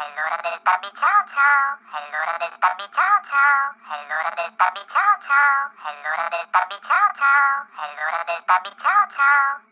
allora del Darby ciao ciao, allora del Darby ciao ciao, allora del Darby ciao ciao, allora del Darby ciao ciao, allora del Darby ciao ciao.